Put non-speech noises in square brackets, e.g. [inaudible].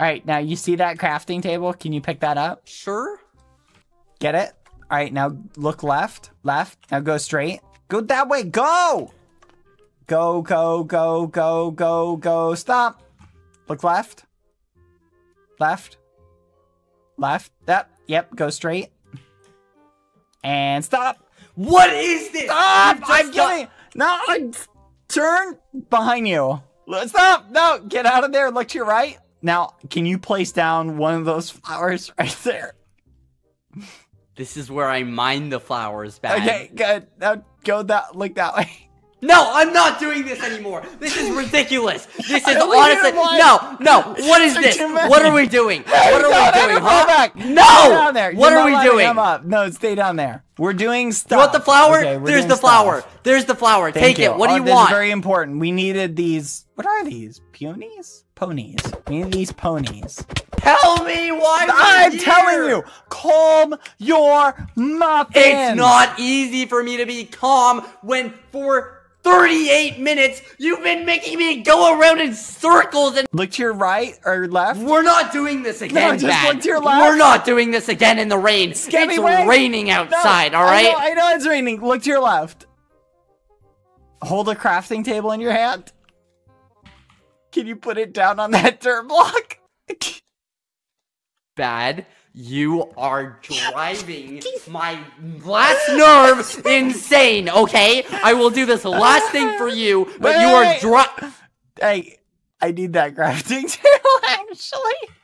All right, now you see that crafting table? Can you pick that up? Sure. Get it? All right, now look left, left. Now go straight. Go that way. Go. Go, go, go, go, go, go. Stop. Look left. Left. Left. Yep. Yep. Go straight. And stop. What is this? Stop! I'm getting. No, I turn behind you. Stop! No, get out of there. Look to your right. Now, can you place down one of those flowers [laughs] right there? This is where I mine the flowers back. Okay, good. Now go that. Look that way. No, I'm not doing this anymore. This is ridiculous. This is [laughs] honestly no, no. What is [laughs] this? What are we doing? [laughs] What are we doing? no, huh? Back. No. Stay down there. What are we not allowed to doing? Come up. No, stay down there. We're doing stuff. You want the flower? Okay, There's the flower. stuff. There's the flower. Thank Take it. What do Oh, you this want? Is very important. We needed these. What are these? Peonies? Ponies. We need these ponies. Tell me why. I'm here. telling you, calm your muffins. It's not easy for me to be calm when for 38 minutes you've been making me go around in circles and Look to your right or left. we're not doing this again, No, just Dad. look to your left. We're not doing this again in the rain. Skeppy it's way. raining No, outside, all I know, I know it's raining. Look to your left. Hold a crafting table in your hand. Can you put it down on that dirt block? [laughs] Bad. You are driving [laughs] my last nerve insane, okay? I will do this last thing for [laughs] you, but Wait, you are dri- Hey, I need that crafting [laughs] table actually.